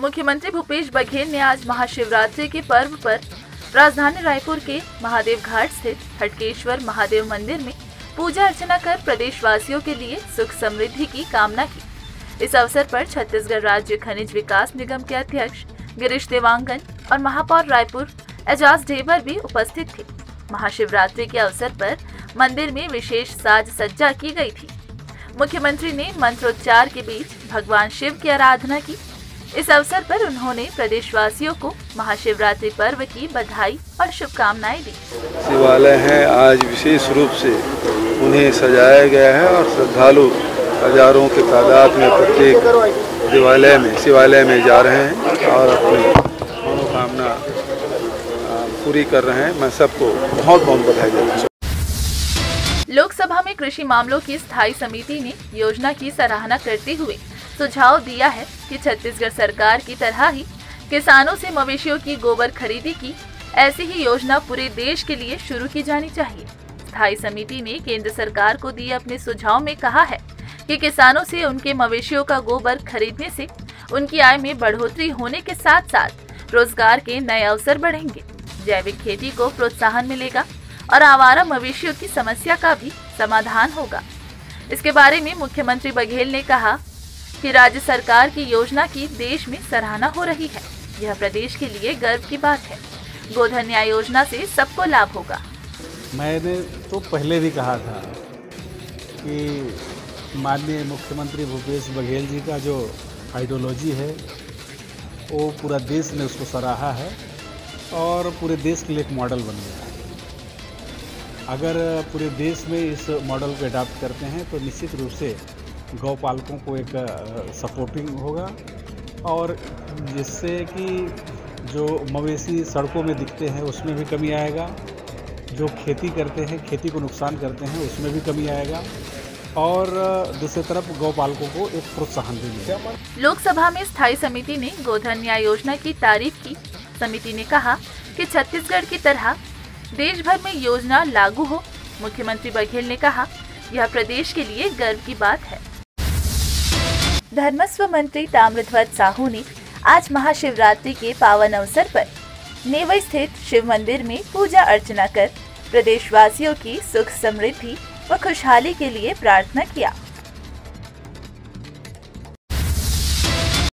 मुख्यमंत्री भूपेश बघेल ने आज महाशिवरात्रि के पर्व पर राजधानी रायपुर के महादेव घाट स्थित हटकेश्वर महादेव मंदिर में पूजा अर्चना कर प्रदेशवासियों के लिए सुख समृद्धि की कामना की। इस अवसर पर छत्तीसगढ़ राज्य खनिज विकास निगम के अध्यक्ष गिरीश देवांगन और महापौर रायपुर एजाज ढेबर भी उपस्थित थे। महाशिवरात्रि के अवसर पर मंदिर में विशेष साज सज्जा की गई थी। मुख्यमंत्री ने मंत्रोच्चार के बीच भगवान शिव की आराधना की। इस अवसर पर उन्होंने प्रदेशवासियों को महाशिवरात्रि पर्व की बधाई और शुभकामनाएँ दी। शिवालय है आज विशेष रूप से उन्हें सजाया गया है और श्रद्धालु हज़ारों के तादाद में प्रत्येक शिवालय में शिवालय में जा रहे हैं और अपनी मनोकामना पूरी कर रहे हैं। मैं सबको बहुत बहुत बधाई देता हूँ। लोकसभा में कृषि मामलों की स्थायी समिति ने योजना की सराहना करते हुए सुझाव दिया है कि छत्तीसगढ़ सरकार की तरह ही किसानों से मवेशियों की गोबर खरीदी की ऐसी ही योजना पूरे देश के लिए शुरू की जानी चाहिए। स्थायी समिति ने केंद्र सरकार को दिए अपने सुझाव में कहा है कि किसानों से उनके मवेशियों का गोबर खरीदने से उनकी आय में बढ़ोतरी होने के साथ साथ रोज़गार के नए अवसर बढ़ेंगे। जैविक खेती को प्रोत्साहन मिलेगा और आवारा मवेशियों की समस्या का भी समाधान होगा। इसके बारे में मुख्यमंत्री बघेल ने कहा कि राज्य सरकार की योजना की देश में सराहना हो रही है। यह प्रदेश के लिए गर्व की बात है। गोधन न्याय योजना से सबको लाभ होगा। मैंने तो पहले भी कहा था कि माननीय मुख्यमंत्री भूपेश बघेल जी का जो आइडियोलॉजी है, वो पूरा देश ने उसको सराहा है और पूरे देश के लिए एक मॉडल बन गया है। अगर पूरे देश में इस मॉडल को अडाप्ट करते हैं तो निश्चित रूप से गौ पालकों को एक सपोर्टिंग होगा। और जिससे कि जो मवेशी सड़कों में दिखते हैं, उसमें भी कमी आएगा। जो खेती करते हैं, खेती को नुकसान करते हैं, उसमें भी कमी आएगा। और दूसरी तरफ़ गौ पालकों को एक प्रोत्साहन मिलेगा। लोकसभा में स्थायी समिति ने गोधन न्याय योजना की तारीफ़ की। समिति ने कहा कि छत्तीसगढ़ की तरह देश भर में योजना लागू हो। मुख्यमंत्री बघेल ने कहा, यह प्रदेश के लिए गर्व की बात है। धर्मस्व मंत्री ताम्रध्वज साहू ने आज महाशिवरात्रि के पावन अवसर पर नेवई स्थित शिव मंदिर में पूजा अर्चना कर प्रदेशवासियों की सुख समृद्धि व खुशहाली के लिए प्रार्थना किया।